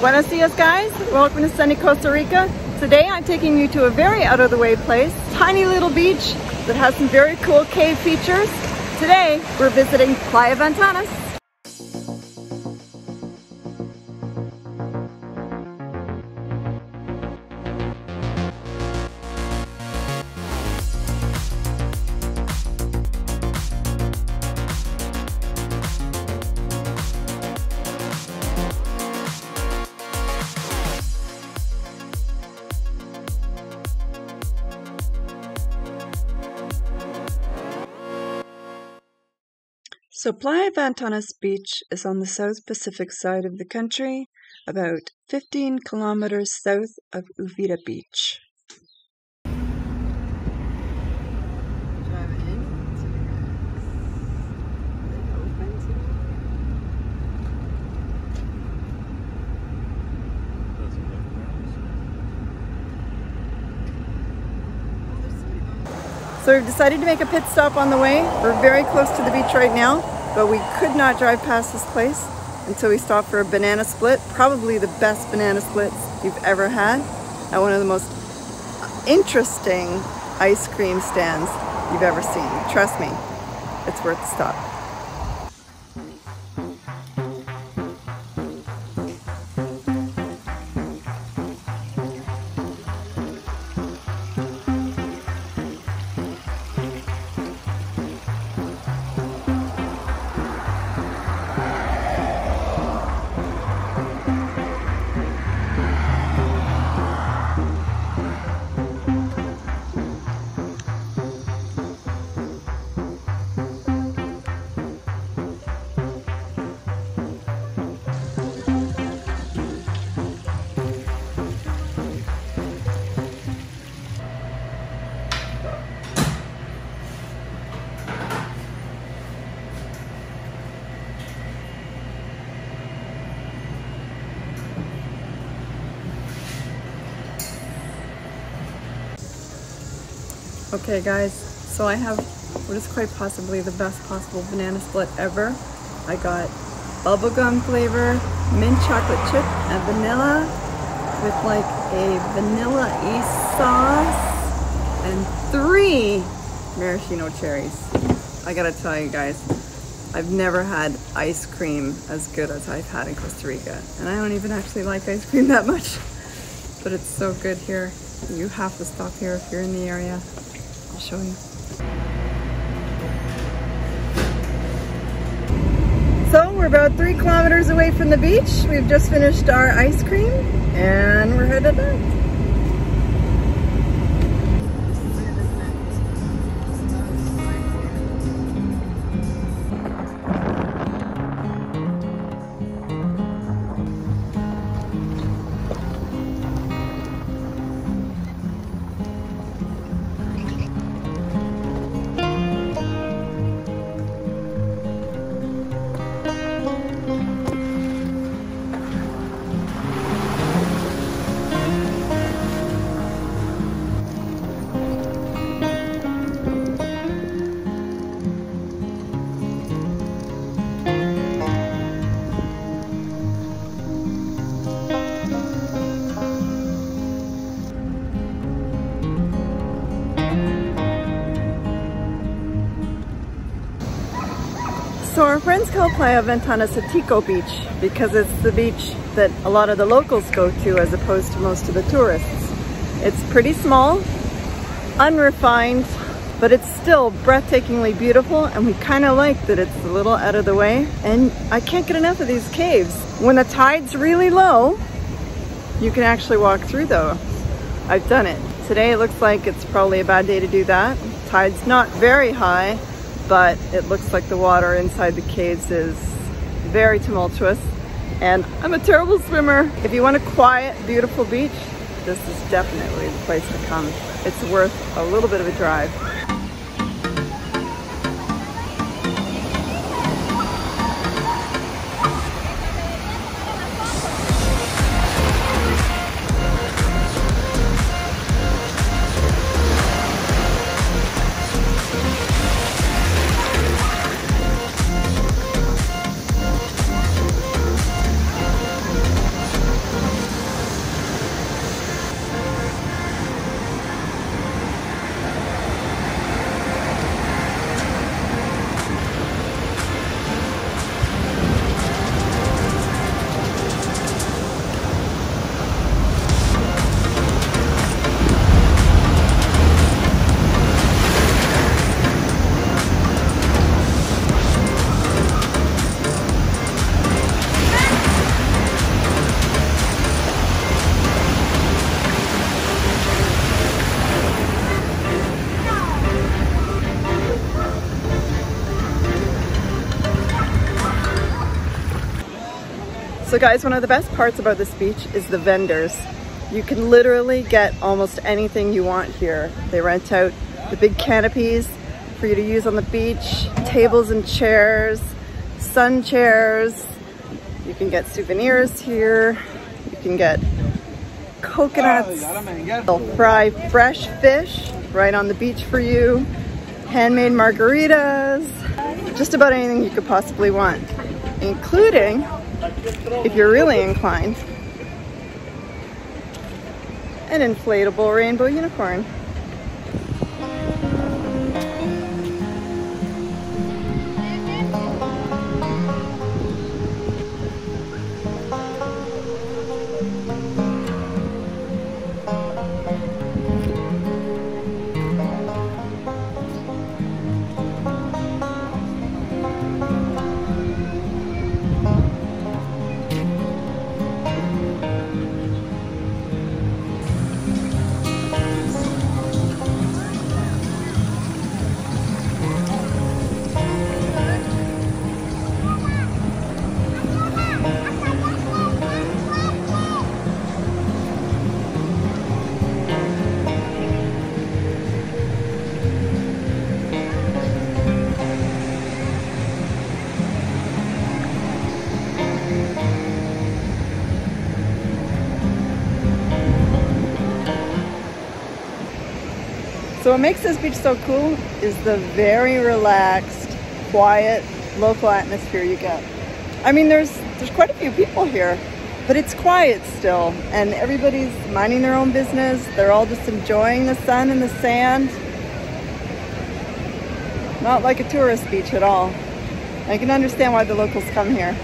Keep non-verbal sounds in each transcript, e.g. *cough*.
Buenos dias guys, welcome to sunny Costa Rica. Today I'm taking you to a very out of the way place, tiny little beach that has some very cool cave features. Today we're visiting Playa Ventanas. So Playa Ventanas Beach is on the South Pacific side of the country, about 15 kilometers south of Uvita Beach. So we've decided to make a pit stop on the way. We're very close to the beach right now, but we could not drive past this place until we stopped for a banana split. Probably the best banana splits you've ever had at one of the most interesting ice cream stands you've ever seen. Trust me, it's worth the stop. Okay guys, so I have what is quite possibly the best possible banana split ever. I got bubblegum flavor, mint chocolate chip, and vanilla with like a vanilla ice sauce and three maraschino cherries. I gotta tell you guys, I've never had ice cream as good as I've had in Costa Rica. And I don't even actually like ice cream *laughs* that much, but it's so good here. You have to stop here if you're in the area. Show you. So we're about three kilometers away from the beach. We've just finished our ice cream and we're headed back. So our friends call Playa Ventanas Tico Beach because it's the beach that a lot of the locals go to as opposed to most of the tourists. It's pretty small, unrefined, but it's still breathtakingly beautiful and we kind of like that it's a little out of the way. And I can't get enough of these caves. When the tide's really low, you can actually walk through though. I've done it. Today it looks like it's probably a bad day to do that. Tide's not very high, but it looks like the water inside the caves is very tumultuous and I'm a terrible swimmer. If you want a quiet, beautiful beach, this is definitely the place to come. It's worth a little bit of a drive. So guys, one of the best parts about this beach is the vendors. You can literally get almost anything you want here. They rent out the big canopies for you to use on the beach, tables and chairs, sun chairs. You can get souvenirs here. You can get coconuts. They'll fry fresh fish right on the beach for you. Handmade margaritas. Just about anything you could possibly want, including, if you're really inclined, an inflatable rainbow unicorn. So what makes this beach so cool is the very relaxed, quiet, local atmosphere you get. I mean, there's there's quite a few people here, but it's quiet still, and everybody's minding their own business. They're all just enjoying the sun and the sand. Not like a tourist beach at all. I can understand why the locals come here.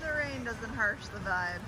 The rain doesn't harsh the vibe.